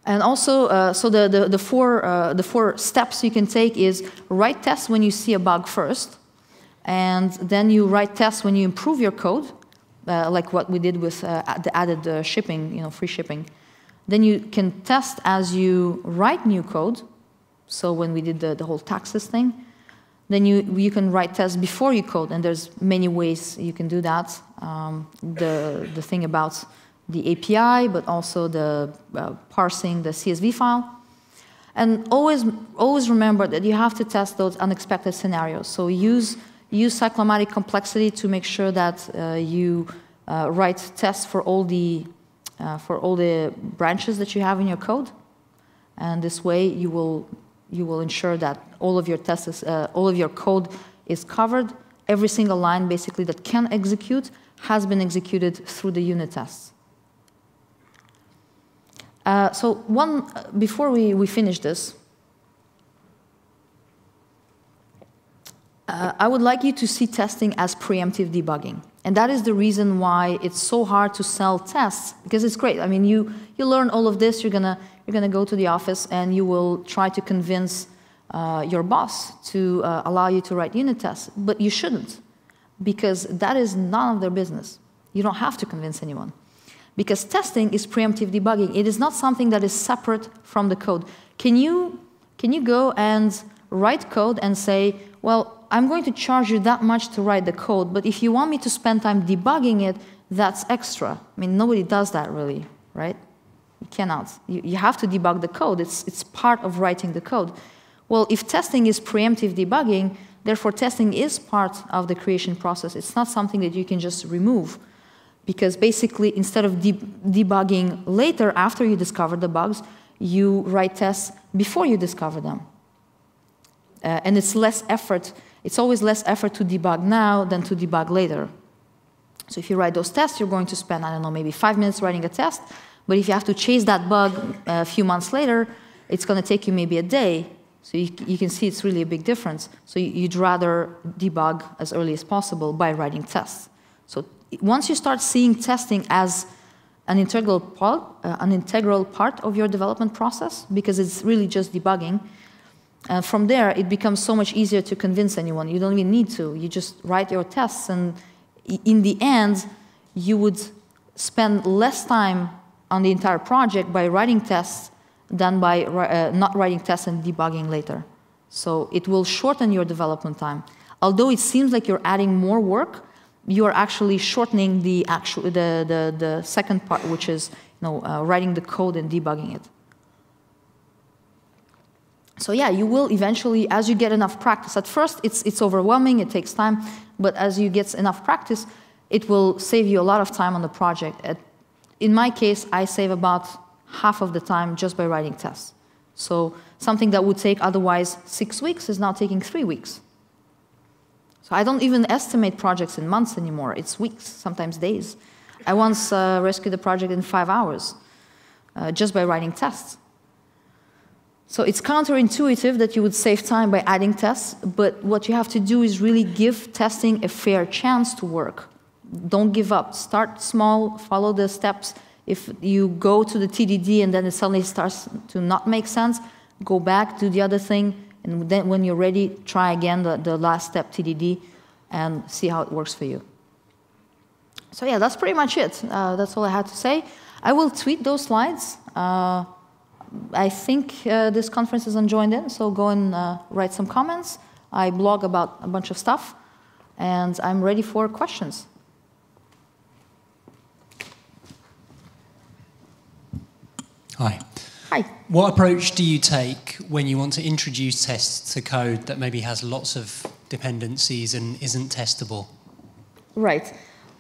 And also, uh, so the, the, the, four, uh, the four steps you can take is write tests when you see a bug first, and then you write tests when you improve your code, uh, like what we did with uh, the added uh, shipping, you know, free shipping. Then you can test as you write new code, so when we did the, the whole taxes thing, then you, you can write tests before you code, and there's many ways you can do that. Um, the, the thing about the API, but also the uh, parsing the CSV file. And always, always remember that you have to test those unexpected scenarios. So use, use cyclomatic complexity to make sure that uh, you uh, write tests for all, the, uh, for all the branches that you have in your code. And this way you will you will ensure that all of your tests, uh, all of your code is covered every single line basically that can execute has been executed through the unit tests. Uh, so one, before we, we finish this, uh, I would like you to see testing as preemptive debugging. And that is the reason why it's so hard to sell tests, because it's great. I mean, you, you learn all of this, you're gonna, you're gonna go to the office and you will try to convince uh, your boss to uh, allow you to write unit tests, but you shouldn't, because that is none of their business. You don't have to convince anyone. Because testing is preemptive debugging. It is not something that is separate from the code. Can you, can you go and write code and say, well, I'm going to charge you that much to write the code, but if you want me to spend time debugging it, that's extra. I mean, nobody does that really, right? You cannot. You, you have to debug the code. It's, it's part of writing the code. Well, if testing is preemptive debugging, therefore testing is part of the creation process. It's not something that you can just remove. Because basically, instead of de debugging later after you discover the bugs, you write tests before you discover them. Uh, and it's less effort it's always less effort to debug now than to debug later. So if you write those tests, you're going to spend, I don't know, maybe five minutes writing a test. But if you have to chase that bug a few months later, it's going to take you maybe a day. So you, you can see it's really a big difference. So you'd rather debug as early as possible by writing tests. So once you start seeing testing as an integral part, uh, an integral part of your development process, because it's really just debugging, uh, from there, it becomes so much easier to convince anyone. You don't even need to. You just write your tests, and in the end, you would spend less time on the entire project by writing tests than by uh, not writing tests and debugging later. So it will shorten your development time. Although it seems like you're adding more work, you are actually shortening the, actual, the, the, the second part, which is you know, uh, writing the code and debugging it. So yeah, you will eventually, as you get enough practice, at first it's, it's overwhelming, it takes time, but as you get enough practice, it will save you a lot of time on the project. At, in my case, I save about half of the time just by writing tests. So something that would take otherwise six weeks is now taking three weeks. So I don't even estimate projects in months anymore. It's weeks, sometimes days. I once uh, rescued a project in five hours uh, just by writing tests. So it's counterintuitive that you would save time by adding tests, but what you have to do is really give testing a fair chance to work. Don't give up. Start small, follow the steps. If you go to the TDD and then it suddenly starts to not make sense, go back, do the other thing, and then when you're ready, try again the, the last step TDD and see how it works for you. So yeah, that's pretty much it. Uh, that's all I had to say. I will tweet those slides. Uh, I think uh, this conference is on Joind.in, so go and uh, write some comments. I blog about a bunch of stuff, and I'm ready for questions. Hi. Hi. What approach do you take when you want to introduce tests to code that maybe has lots of dependencies and isn't testable? Right.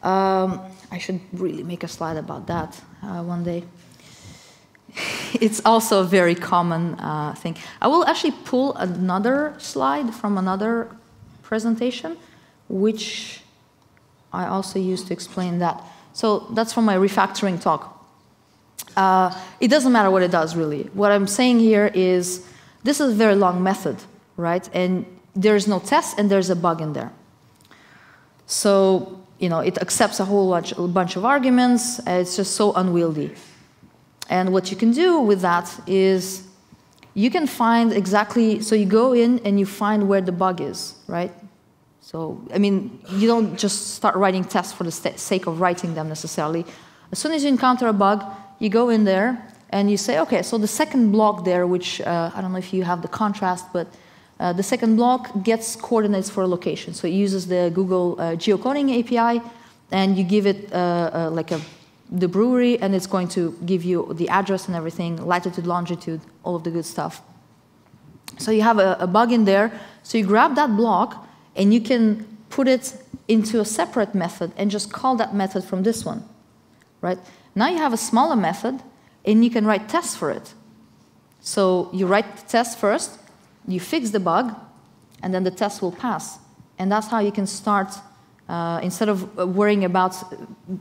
Um, I should really make a slide about that uh, one day (laughs) it's also a very common uh, thing. I will actually pull another slide from another presentation, which I also used to explain that. So that's from my refactoring talk. Uh, it doesn't matter what it does, really. What I'm saying here is this is a very long method, right? And there's no test and there's a bug in there. So, you know, it accepts a whole bunch, bunch of arguments. It's just so unwieldy. And what you can do with that is you can find exactly, so you go in and you find where the bug is, right? So, I mean, you don't just start writing tests for the sake of writing them necessarily. As soon as you encounter a bug, you go in there and you say, okay, so the second block there, which uh, I don't know if you have the contrast, but uh, the second block gets coordinates for a location. So it uses the Google uh, geocoding API, and you give it uh, uh, like a the brewery, and it's going to give you the address and everything, latitude, longitude, all of the good stuff. So you have a, a bug in there. So you grab that block, and you can put it into a separate method and just call that method from this one, right? Now you have a smaller method, and you can write tests for it. So you write the test first, you fix the bug, and then the test will pass. And that's how you can start, uh, instead of worrying about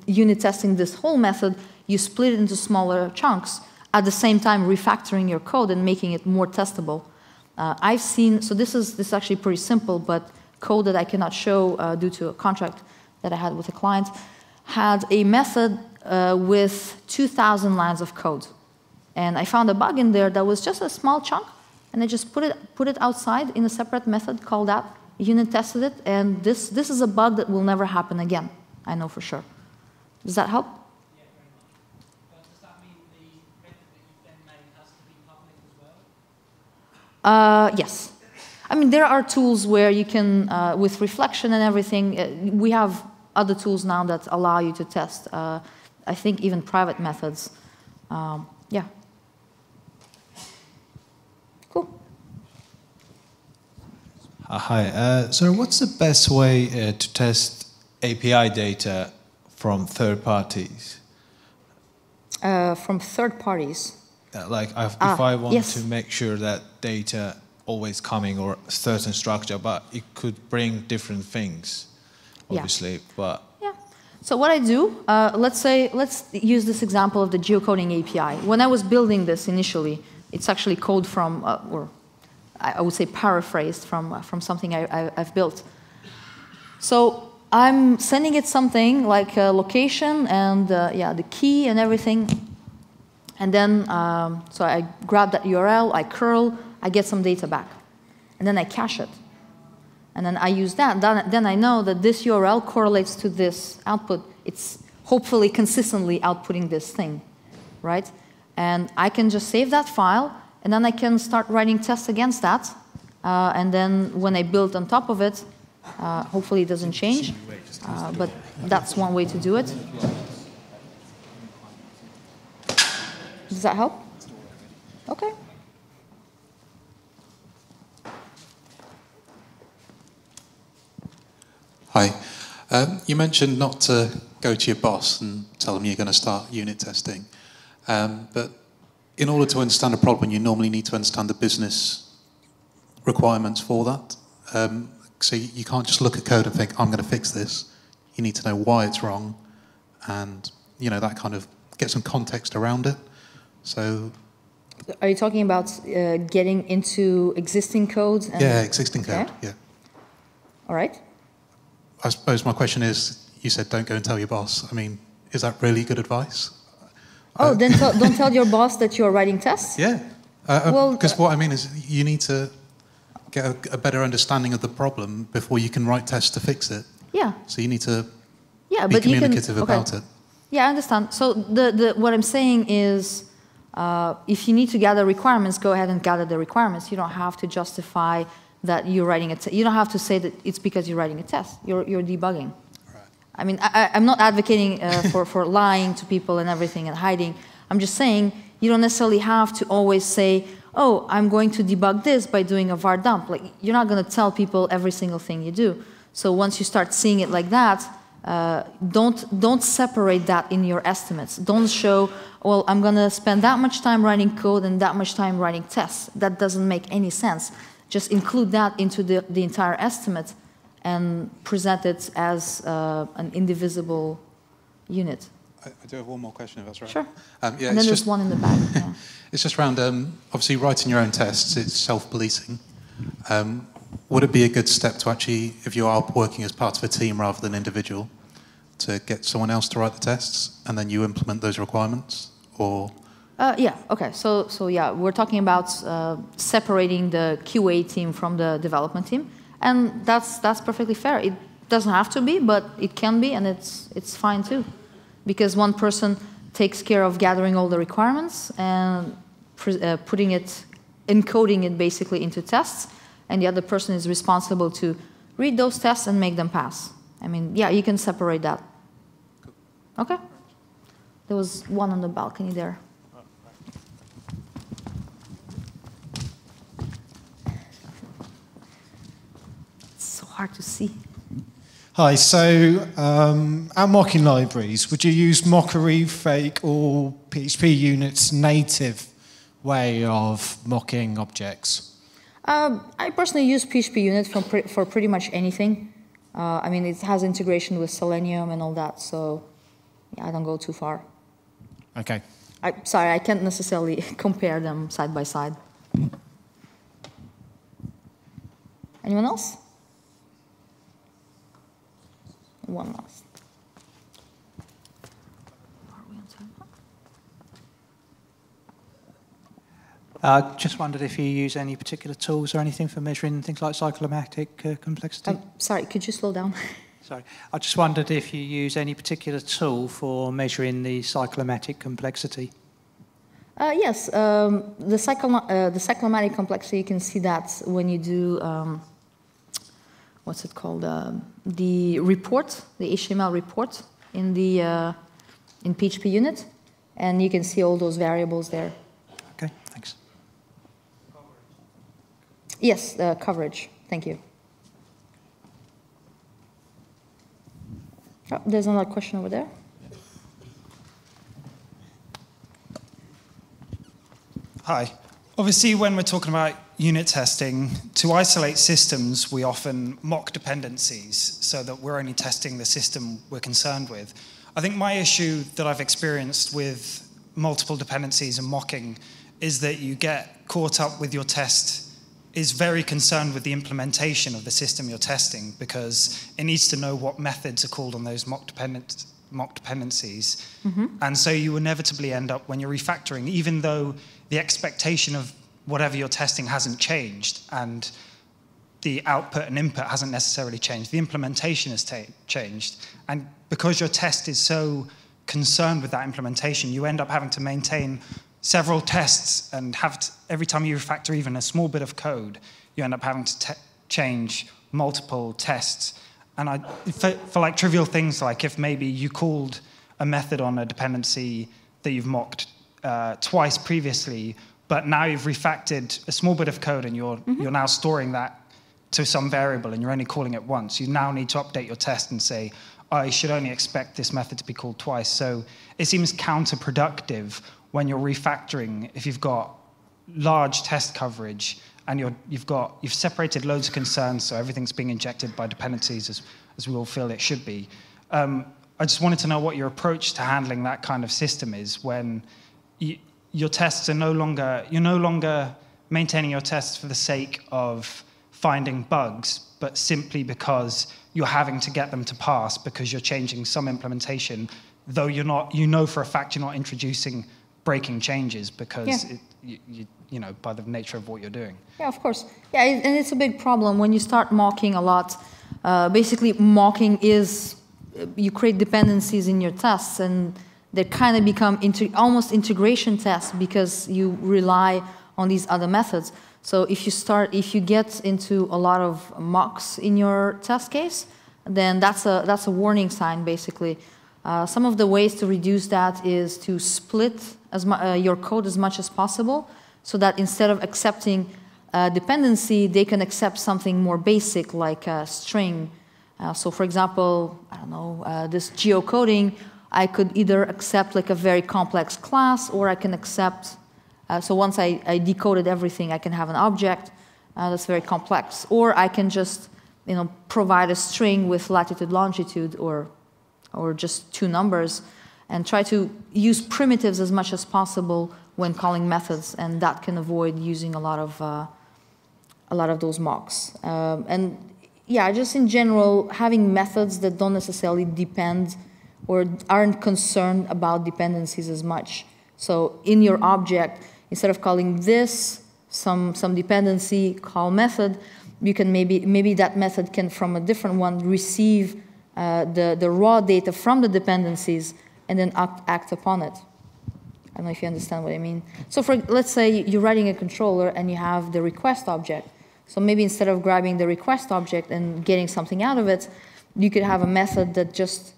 unit testing this whole method, you split it into smaller chunks, at the same time refactoring your code and making it more testable. Uh, I've seen, so this is, this is actually pretty simple, but code that I cannot show uh, due to a contract that I had with a client had a method uh, with 2,000 lines of code. And I found a bug in there that was just a small chunk, and I just put it, put it outside in a separate method called that, unit tested it, and this, this is a bug that will never happen again, I know for sure. Does that help? Uh, yes. I mean, there are tools where you can, uh, with reflection and everything, uh, we have other tools now that allow you to test. Uh, I think even private methods. Um, yeah. Cool. Uh, hi. Uh, so, what's the best way uh, to test API data from third parties? Uh, from third parties. Uh, like, if Ah, I want yes. to make sure that data always coming or certain structure, but it could bring different things, Yeah. obviously. But Yeah. So what I do, uh, let's say, let's use this example of the geocoding API. When I was building this initially, it's actually code from, uh, or I would say paraphrased from, uh, from something I, I've built. So I'm sending it something like a location and uh, yeah, the key and everything. And then, um, so I grab that URL, I curl, I get some data back. And then I cache it. And then I use that. Then I know that this URL correlates to this output. It's hopefully consistently outputting this thing, right? And I can just save that file, and then I can start writing tests against that. Uh, and then when I build on top of it, uh, hopefully it doesn't change. Uh, but that's one way to do it. Does that help? Okay. Hi. Um, you mentioned not to go to your boss and tell them you're going to start unit testing. Um, but in order to understand a problem, you normally need to understand the business requirements for that. Um, so you can't just look at code and think, I'm going to fix this. You need to know why it's wrong and, you know, that kind of get some context around it. So, Are you talking about uh, getting into existing codes? And, yeah, existing code, Okay. yeah. All right. I suppose my question is, you said don't go and tell your boss. I mean, is that really good advice? Oh, then tell, don't (laughs) tell your boss that you're writing tests. Yeah. Uh, Well, Because uh, what I mean is, you need to get a, a better understanding of the problem before you can write tests to fix it. Yeah, So you need to yeah, be but you can. communicative okay. about it. Yeah, I understand. So the, the what I'm saying is, uh, if you need to gather requirements, go ahead and gather the requirements. You don't have to justify that you're writing a. test. you don't have to say that it's because you're writing a test. You're you're debugging. I mean, I, I'm not advocating uh, (laughs) for, for lying to people and everything and hiding. I'm just saying you don't necessarily have to always say, oh, I'm going to debug this by doing a var_dump. Like, you're not going to tell people every single thing you do. So once you start seeing it like that, uh, don't, don't separate that in your estimates. Don't show, well, I'm going to spend that much time writing code and that much time writing tests. That doesn't make any sense. Just include that into the, the entire estimate and present it as uh, an indivisible unit. I, I do have one more question, if that's right. Sure. Um, yeah, and then there's just, one in the back. Yeah. (laughs) it's just around, um, obviously, writing your own tests, it's self-policing. Um, would it be a good step to actually, if you are working as part of a team rather than individual, to get someone else to write the tests and then you implement those requirements? Or Uh, yeah. Okay. So so yeah, we're talking about uh, separating the QA team from the development team, and that's that's perfectly fair. It doesn't have to be, but it can be, and it's it's fine too, because one person takes care of gathering all the requirements and uh, putting it, encoding it basically into tests, and the other person is responsible to read those tests and make them pass. I mean, yeah, you can separate that. Okay. There was one on the balcony there. Hard to see. Hi, so um, our mocking libraries, would you use mockery, Phake, or PHPUnit's native way of mocking objects? Uh, I personally use PHPUnit for, pre for pretty much anything. Uh, I mean, it has integration with Selenium and all that, so yeah, I don't go too far. Okay. I, sorry, I can't necessarily (laughs) compare them side by side. Anyone else? One last. We on time. Uh, just wondered if you use any particular tools or anything for measuring things like cyclomatic uh, complexity. Um, sorry, could you slow down? (laughs) Sorry, I just wondered if you use any particular tool for measuring the cyclomatic complexity. Uh, yes, um, the, cyclo uh, the cyclomatic complexity, you can see that when you do, um, what's it called, uh, the report, the HTML report in the uh, in PHPUnit, and you can see all those variables there. Okay, thanks. Yes, uh, coverage. Thank you. Oh, there's another question over there. Hi. Obviously, when we're talking about unit testing, to isolate systems, we often mock dependencies so that we're only testing the system we're concerned with. I think my issue that I've experienced with multiple dependencies and mocking is that you get caught up with your test is very concerned with the implementation of the system you're testing because it needs to know what methods are called on those mock, dependent, mock dependencies. Mm-hmm. And so you inevitably end up, when you're refactoring, even though the expectation of whatever you're testing hasn't changed and the output and input hasn't necessarily changed, the implementation has changed. And because your test is so concerned with that implementation, you end up having to maintain several tests and have to, every time you refactor even a small bit of code, you end up having to change multiple tests. And I, for, for, like trivial things like if maybe you called a method on a dependency that you've mocked uh, twice previously, but now you've refactored a small bit of code and you're, mm-hmm. you're now storing that to some variable and you're only calling it once, you now need to update your test and say, I should only expect this method to be called twice. So it seems counterproductive when you're refactoring, if you've got large test coverage and you have got you've separated loads of concerns, so everything's being injected by dependencies as, as we all feel it should be. Um, I just wanted to know what your approach to handling that kind of system is when you, your tests are no longer you're no longer maintaining your tests for the sake of finding bugs, but simply because you're having to get them to pass because you're changing some implementation, though you're not you know for a fact you're not introducing breaking changes because yeah. it, you, you, you, know by the nature of what you're doing. Yeah, of course. Yeah, and it's a big problem when you start mocking a lot. Uh, basically, mocking is you create dependencies in your tests, and they kind of become almost integration tests because you rely on these other methods. So if you start, if you get into a lot of mocks in your test case, then that's a that's a warning sign, basically. Uh, some of the ways to reduce that is to split as uh, your code as much as possible so that instead of accepting a dependency, they can accept something more basic like a string. Uh, so for example, I don't know, uh, this geocoding, I could either accept like a very complex class or I can accept, uh, so once I, I, decoded everything, I can have an object uh, that's very complex. Or I can just you know, provide a string with latitude, longitude, or, or just two numbers and try to use primitives as much as possible when calling methods, and that can avoid using a lot of uh, a lot of those mocks. Um, and yeah, just in general, having methods that don't necessarily depend or aren't concerned about dependencies as much. So in your object, instead of calling this some some dependency call method, you can maybe maybe that method can from a different one receive uh, the the raw data from the dependencies and then act, act upon it. I don't know if you understand what I mean. So for let's say you're writing a controller and you have the request object. So maybe instead of grabbing the request object and getting something out of it, you could have a method that just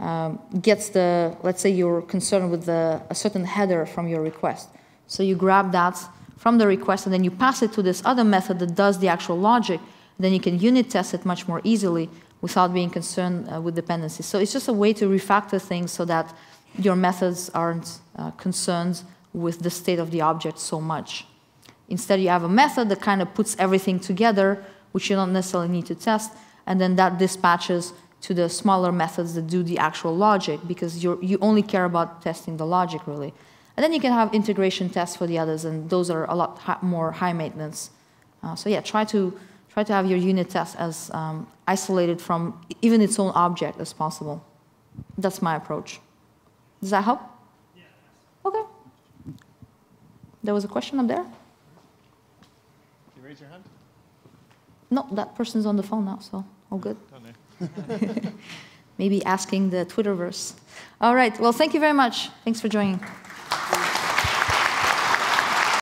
um, gets the, let's say you're concerned with the, a certain header from your request. So you grab that from the request and then you pass it to this other method that does the actual logic. Then you can unit test it much more easily without being concerned uh, with dependencies. So it's just a way to refactor things so that your methods aren't uh, concerned with the state of the object so much. Instead, you have a method that kind of puts everything together, which you don't necessarily need to test, and then that dispatches to the smaller methods that do the actual logic because you you only care about testing the logic really. And then you can have integration tests for the others, and those are a lot more high maintenance. Uh, so yeah, try to try to have your unit test as um, isolated from even its own object as possible. That's my approach. Does that help? Okay. There was a question up there? You raise your hand? No, that person's on the phone now, so all good. (laughs) Maybe asking the Twitterverse. All right, well, thank you very much. Thanks for joining.